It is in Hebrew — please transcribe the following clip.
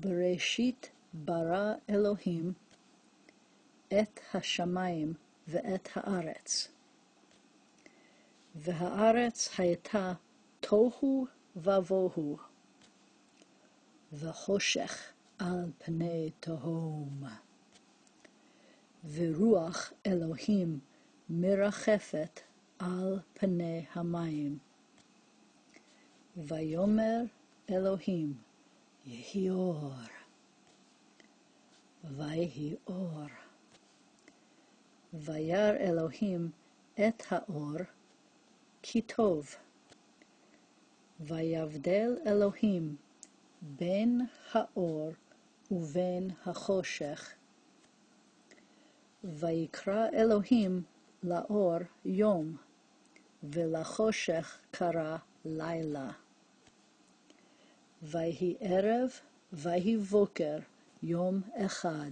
בראשית ברא אלוהים את השמיים ואת הארץ. והארץ הייתה תוהו ובוהו, וחושך על פני תהום. ורוח אלוהים מרחפת על פני המים. ויאמר אלוהים, יהי אור. ויהי אור. וירא אלוהים את האור, כי טוב. ויבדל אלוהים בין האור ובין החושך. ויקרא אלוהים לאור יום, ולחושך קרא לילה. ויהי ערב, ויהי בוקר, יום אחד.